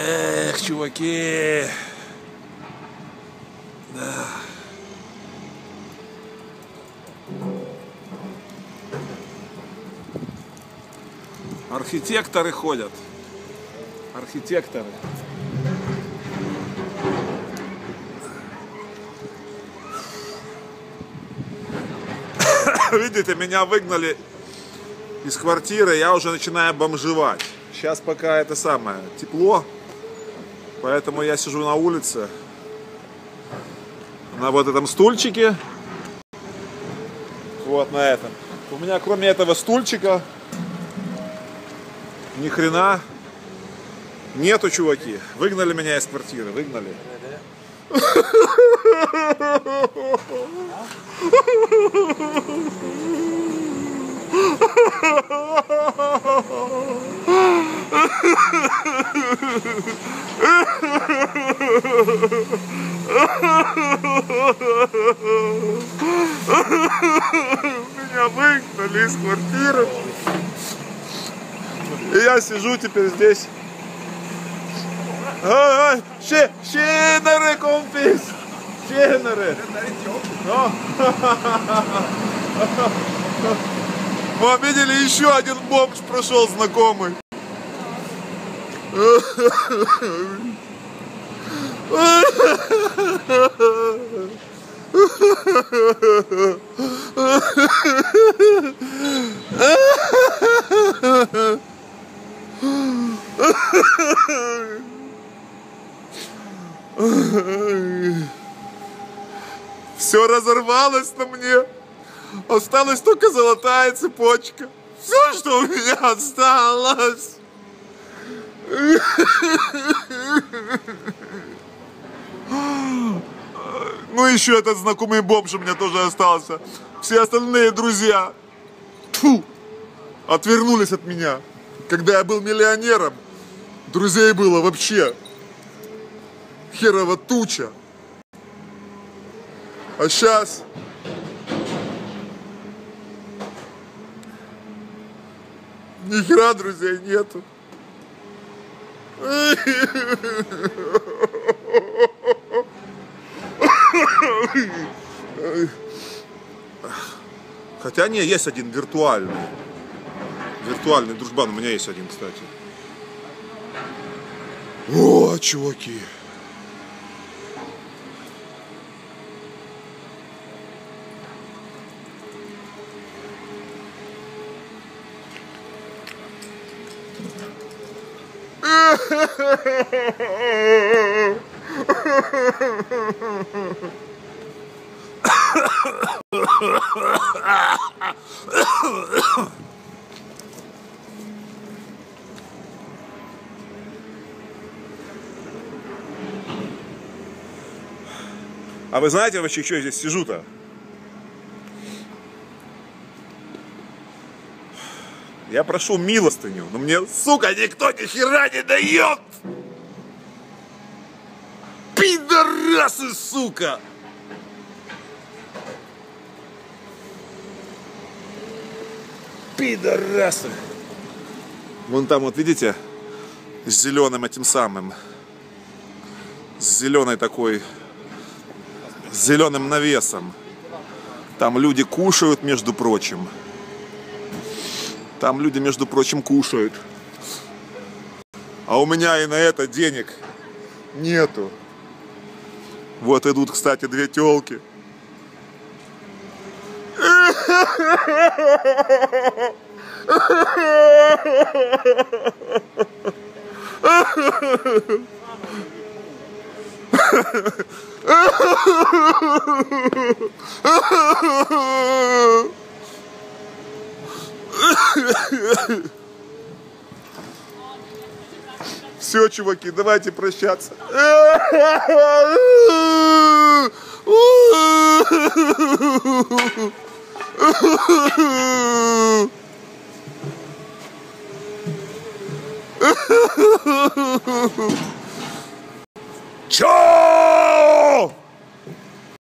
Эх, чуваки. Да. Архитекторы ходят. Архитекторы. Видите, меня выгнали из квартиры, я уже начинаю бомжевать. Сейчас пока это самое, тепло, поэтому я сижу на улице, на вот этом стульчике, вот на этом. У меня кроме этого стульчика ни хрена нету, чуваки. Выгнали меня из квартиры, выгнали. Меня выгнали из квартиры. И я сижу теперь здесь. Ще, tjenare kompis! Tjenare! Ja. Мы видели еще один бомж прошел знакомый. Все разорвалось на мне. Осталась только золотая цепочка. Все, что у меня осталось. Ну, еще этот знакомый бомж у меня тоже остался. Все остальные друзья Фу, отвернулись от меня. Когда я был миллионером, друзей было вообще херова туча. А сейчас ни хера друзей нету. Хотя не, есть один виртуальный. Виртуальный дружбан у меня есть один, кстати. О, чуваки. А вы знаете вообще, что я здесь сижу-то? Я прошу милостыню, но мне, сука, никто ни хера не дает! Пидорасы, сука! Пидорасы! Вон там вот, видите, с зеленым этим самым, с зеленой такой, с зеленым навесом. Там люди кушают, между прочим. Там люди, между прочим, кушают. А у меня и на это денег нету. Вот идут, кстати, две телки. Все, чуваки, давайте прощаться. Charge!